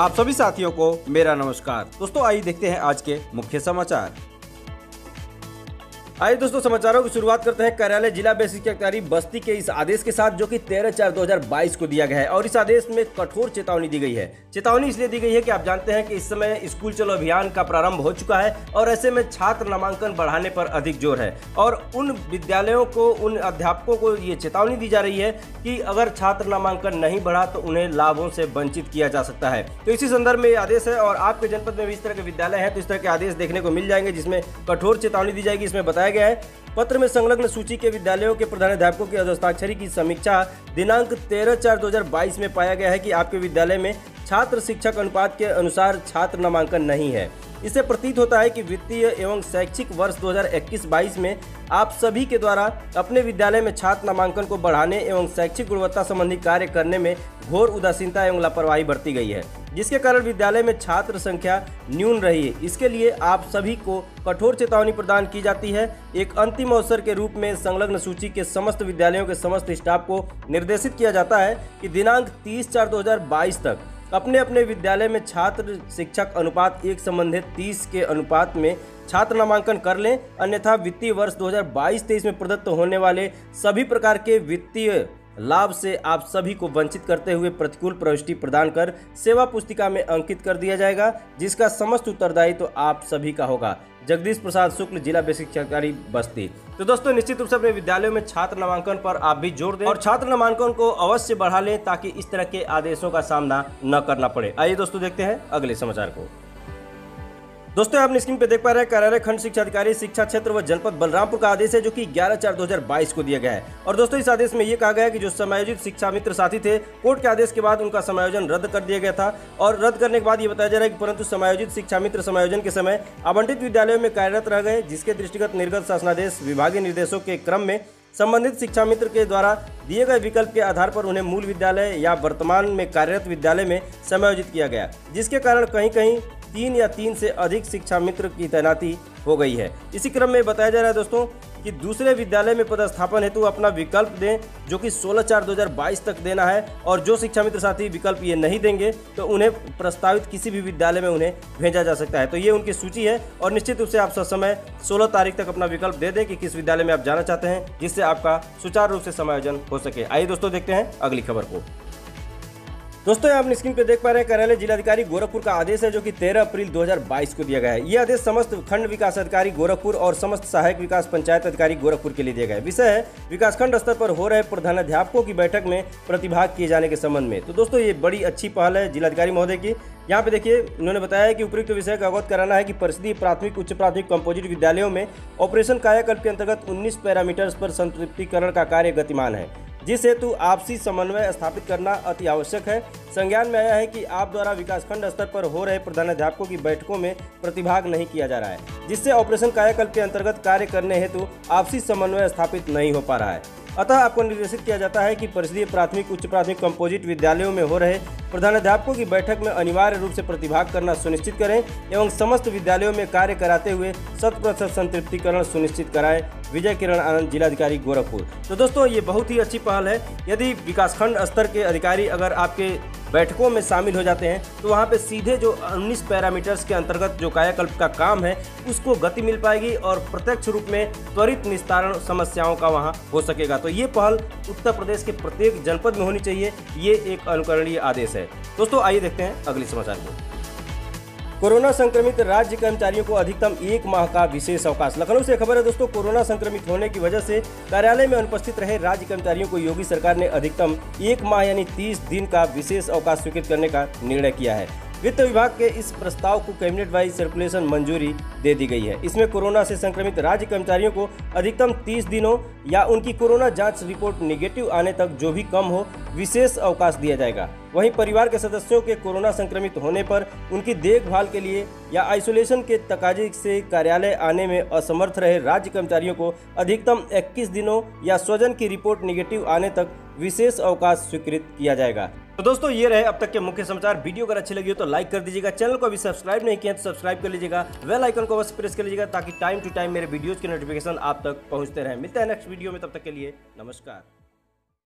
आप सभी साथियों को मेरा नमस्कार। दोस्तों आइए देखते हैं आज के मुख्य समाचार। आइए दोस्तों, समाचारों की शुरुआत करते हैं। कार्यालय जिला बेसिक अधिकारी बस्ती के इस आदेश के साथ, जो कि 13 चार 2022 को दिया गया है। और इस आदेश में कठोर चेतावनी दी गई है। चेतावनी इसलिए दी गई है कि आप जानते हैं कि इस समय स्कूल चलो अभियान का प्रारंभ हो चुका है और ऐसे में छात्र नामांकन बढ़ाने पर अधिक ज़ोर है। और उन विद्यालयों को, उन अध्यापकों को ये चेतावनी दी जा रही है कि अगर छात्र नामांकन नहीं बढ़ा तो उन्हें लाभों से वंचित किया जा सकता है। तो इसी संदर्भ में ये आदेश है और आपके जनपद में भी इस तरह के विद्यालय हैं तो इस तरह के आदेश देखने को मिल जाएँगे, जिसमें कठोर चेतावनी दी जाएगी। इसमें बताया गया है। पत्र में संलग्न सूची के विद्यालयों के प्रधानाध्यापकों की हस्ताक्षरी की समीक्षा दिनांक 13 चार 2022 में पाया गया है कि आपके विद्यालय में छात्र शिक्षक अनुपात के अनुसार छात्र नामांकन नहीं है। इससे प्रतीत होता है कि वित्तीय एवं शैक्षिक वर्ष 2021-22 में आप सभी के द्वारा अपने विद्यालय में छात्र नामांकन को बढ़ाने एवं शैक्षिक गुणवत्ता संबंधी कार्य करने में घोर उदासीनता एवं लापरवाही बरती गई है, जिसके कारण विद्यालय में छात्र संख्या न्यून रही है। इसके लिए आप सभी को कठोर चेतावनी प्रदान की जाती है। एक अंतिम अवसर के रूप में संलग्न सूची के समस्त विद्यालयों के समस्त स्टाफ को निर्देशित किया जाता है कि दिनांक 30 चार 2022 तक अपने अपने विद्यालय में छात्र शिक्षक अनुपात एक संबंधित 30 के अनुपात में छात्र नामांकन कर लें, अन्यथा वित्तीय वर्ष 2022-23 में प्रदत्त होने वाले सभी प्रकार के वित्तीय लाभ से आप सभी को वंचित करते हुए प्रतिकूल प्रविष्टि प्रदान कर सेवा पुस्तिका में अंकित कर दिया जाएगा, जिसका समस्त उत्तरदायित्व तो आप सभी का होगा। जगदीश प्रसाद शुक्ल, जिला बेसिक सरकारी बस्ती। तो दोस्तों, निश्चित रूप से अपने विद्यालयों में छात्र नामांकन पर आप भी ज़ोर दें और छात्र नामांकन को अवश्य बढ़ा लें, ताकि इस तरह के आदेशों का सामना न करना पड़े। आइए दोस्तों, देखते हैं अगले समाचार को। दोस्तों आपने स्क्रीन पे देख पा रहे हैं कार्यालय खंड शिक्षा अधिकारी, शिक्षा क्षेत्र व जनपद बलरामपुर का आदेश है, जो कि 11 चार 2022 को दिया गया है। और दोस्तों, इस आदेश में ये कहा गया है कि जो समायोजित शिक्षा मित्र साथी थे, कोर्ट के आदेश के बाद उनका समायोजन रद्द कर दिया गया था। और रद्द करने के बाद ये बताया जा रहा है कि परंतु समायोजित शिक्षा मित्र समायोजन के समय आवंटित विद्यालयों में कार्यरत रह गए, जिसके दृष्टिगत निर्गत शासनादेश, विभागीय निर्देशों के क्रम में संबंधित शिक्षा मित्र के द्वारा दिए गए विकल्प के आधार पर उन्हें मूल विद्यालय या वर्तमान में कार्यरत विद्यालय में समायोजित किया गया, जिसके कारण कहीं कहीं तीन या तीन से अधिक शिक्षा मित्र की तैनाती हो गई है। इसी क्रम में बताया जा रहा है दोस्तों कि दूसरे विद्यालय में पदस्थापन हेतु अपना विकल्प दें, जो कि 16 चार 2022 तक देना है। और जो शिक्षा मित्र साथी विकल्प ये नहीं देंगे तो उन्हें प्रस्तावित किसी भी विद्यालय में उन्हें भेजा जा सकता है। तो ये उनकी सूची है और निश्चित रूप से आप समय 16 तारीख तक अपना विकल्प दे दें कि किस विद्यालय में आप जाना चाहते हैं, जिससे आपका सुचारू रूप से समायोजन हो सके। आइए दोस्तों देखते हैं अगली खबर को। दोस्तों आप स्क्रीन पे देख पा रहे हैं, कार्यालय जिलाधिकारी गोरखपुर का आदेश है जो कि 13 अप्रैल 2022 को दिया गया है। यह आदेश समस्त खंड विकास अधिकारी गोरखपुर और समस्त सहायक विकास पंचायत अधिकारी गोरखपुर के लिए दिया गया है। विषय है विकासखंड स्तर पर हो रहे प्रधानाध्यापकों की बैठक में प्रतिभाग किए जाने के संबंध में। तो दोस्तों, ये बड़ी अच्छी पहल है जिलाधिकारी महोदय की। यहाँ पे देखिए, उन्होंने बताया कि उपयुक्त विषय का अवगत कराना है कि परिषदीय प्राथमिक, उच्च प्राथमिक कंपोजिट विद्यालयों में ऑपरेशन कायाकल्प के अंतर्गत 19 पैरामीटर्स पर संतृप्तिकरण का कार्य गतिमान है। जिस हेतु आपसी समन्वय स्थापित करना अति आवश्यक है। संज्ञान में आया है कि आप द्वारा विकासखंड स्तर पर हो रहे प्रधानाध्यापकों की बैठकों में प्रतिभाग नहीं किया जा रहा है, जिससे ऑपरेशन कायाकल्प के अंतर्गत कार्य करने हेतु आपसी समन्वय स्थापित नहीं हो पा रहा है। अतः आपको निर्देशित किया जाता है कि परिषदीय प्राथमिक, उच्च प्राथमिक, कंपोजिट विद्यालयों में हो रहे प्रधानाध्यापकों की बैठक में अनिवार्य रूप से प्रतिभाग करना सुनिश्चित करें एवं समस्त विद्यालयों में कार्य कराते हुए शत प्रतिशत संतृप्तिकरण सुनिश्चित कराएँ। विजय किरण आनंद, जिलाधिकारी गोरखपुर। तो दोस्तों, ये बहुत ही अच्छी पहल है। यदि विकासखंड स्तर के अधिकारी अगर आपके बैठकों में शामिल हो जाते हैं तो वहाँ पे सीधे जो 19 पैरामीटर्स के अंतर्गत जो कायाकल्प का काम है, उसको गति मिल पाएगी और प्रत्यक्ष रूप में त्वरित निस्तारण समस्याओं का वहाँ हो सकेगा। तो ये पहल उत्तर प्रदेश के प्रत्येक जनपद में होनी चाहिए। ये एक अनुकरणीय आदेश है। दोस्तों, आइए देखते हैं अगले समाचार को। कोरोना संक्रमित राज्य कर्मचारियों को अधिकतम एक माह का विशेष अवकाश। लखनऊ से खबर है, दोस्तों, कोरोना संक्रमित होने की वजह से कार्यालय में अनुपस्थित रहे राज्य कर्मचारियों को योगी सरकार ने अधिकतम एक माह यानी 30 दिन का विशेष अवकाश स्वीकृत करने का निर्णय किया है। वित्त विभाग के इस प्रस्ताव को कैबिनेट वाइज सर्कुलेशन मंजूरी दे दी गई है। इसमें कोरोना से संक्रमित राज्य कर्मचारियों को अधिकतम 30 दिनों या उनकी कोरोना जाँच रिपोर्ट निगेटिव आने तक जो भी कम हो, विशेष अवकाश दिया जाएगा। वहीं परिवार के सदस्यों के कोरोना संक्रमित होने पर उनकी देखभाल के लिए या आइसोलेशन के तकाजे से कार्यालय आने में असमर्थ रहे राज्य कर्मचारियों को अधिकतम 21 दिनों या स्वजन की रिपोर्ट निगेटिव आने तक विशेष अवकाश स्वीकृत किया जाएगा। तो दोस्तों, ये रहे अब तक के मुख्य समाचार। वीडियो अगर अच्छी लगी हो तो लाइक कर दीजिएगा। चैनल को अभी सब्सक्राइब नहीं किया तो सब्सक्राइब कर लीजिएगा। वेल आइकन को बस प्रेस कर लीजिएगा ताकि टाइम टू टाइम मेरे वीडियोज़ के नोटिफिकेशन आप तक पहुँचते रहे। मिलते हैं नेक्स्ट वीडियो में, तब तक के लिए नमस्कार।